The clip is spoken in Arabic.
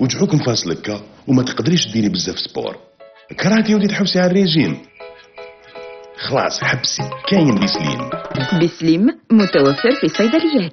وجعوك مفاصلك وما تقدريش ديري بزاف سبور. كرهتي ودي تحبسي على الريجيم. خلاص حبسي. كاين بسليم. بسليم متوفر في الصيدليات